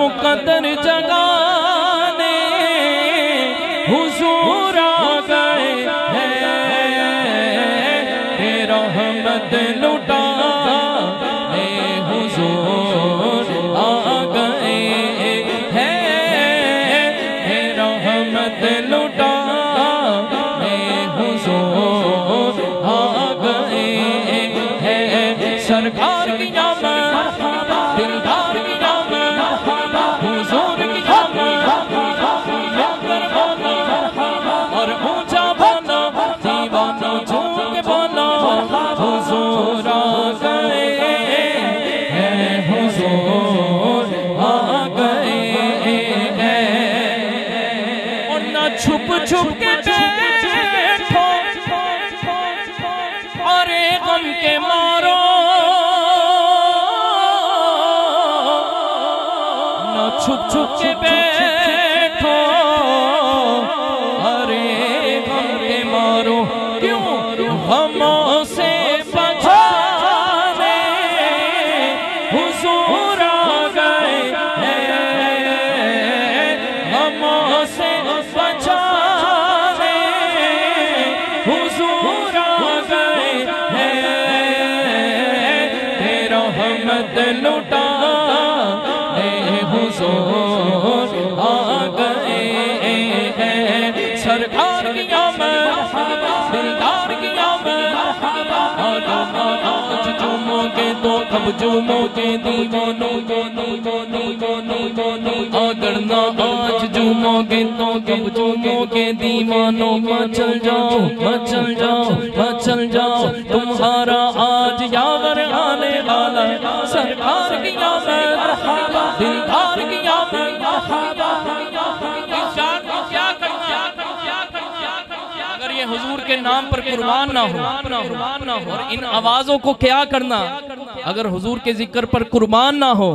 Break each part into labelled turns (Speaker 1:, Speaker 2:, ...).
Speaker 1: मुकदर जगाने हुजूर आ गए हैं। रहमत लुटा हुजूर आ गए हैं। रहमत लुटा छुप छुप के बैठो अरे गम के मारो। ना छुप छुप के बैठो अरे गम के मारो। क्यों? गमों से बचाने हुजूर आ गए हैं। से तेरा लुटा की की तो कब झूमोगे दीवानों को अगर ना आज झूमोगे तो कब झूमोगे दीवानों मचल जाओ मचल जाओ मचल जाओ, तुम्हारा आज यावर सरकार की आमद दिलदार की अगर ये हुजूर के नाम पर कुर्बान ना हो, और इन आवाजों को क्या करना अगर हुजूर के ज़िक्र पर कुर्बान ना हो,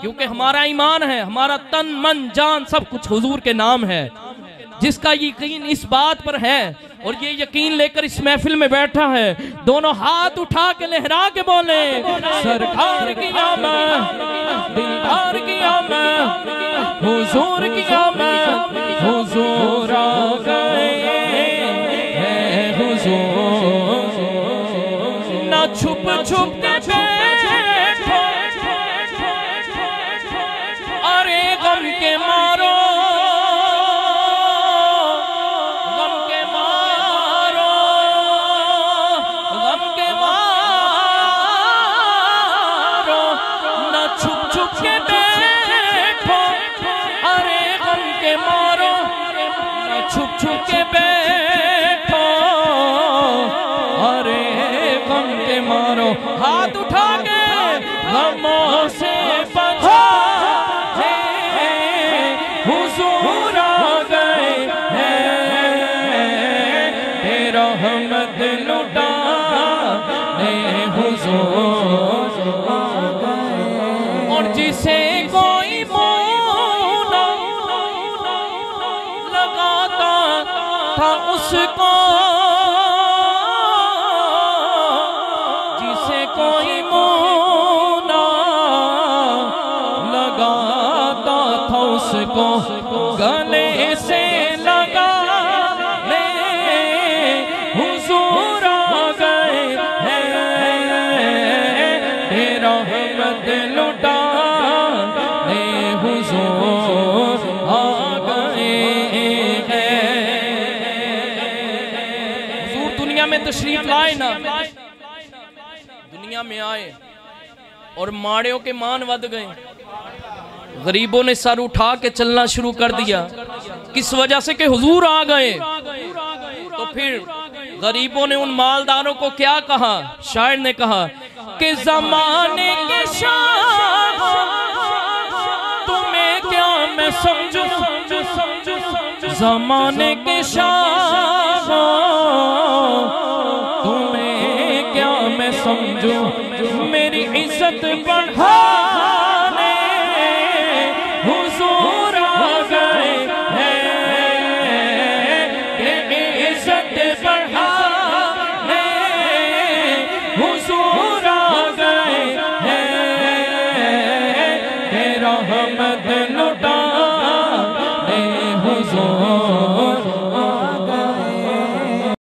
Speaker 1: क्योंकि हमारा ईमान है, हमारा तन, मन, जान सब कुछ हुजूर के नाम है। जिसका यकीन इस बात पर है और ये यकीन लेकर इस महफिल में बैठा है। दोनों हाथ उठा के लहरा के बोले, सरकार की आमद दिलदार की आमद हुजूर की आमद हुजूर आ हुजूर। ना छुप छुप के ना छुप छुप के बैठो। अरे गम के मारो। हाथ उठा के से गए लुटा और जिसे था उसको। जिसे कोई मौला लगाता था उसको। गले से लगा ले हुजूर आ गए लुटा ले हुजूर तशरीफ़ लाए ना। दुनिया में आए और माड़ियों के मान वध गए। गरीबों ने सर उठा के चलना शुरू कर दिया। किस वजह से कि हुजूर आ गए? तो फिर गरीबों ने उन मालदारों को क्या कहा? शायर ने कहा कि जमाने के शाह, तुम्हें क्या मैं समझू? समझू समझू जमाने के शाह। समझू, मेरी इज़्ज़त बढ़ाने हुजूर आ गए हैं। कि इज़्ज़त बढ़ाने हुजूर आ गए हैं। तेरा हम मत लुटा हुजूर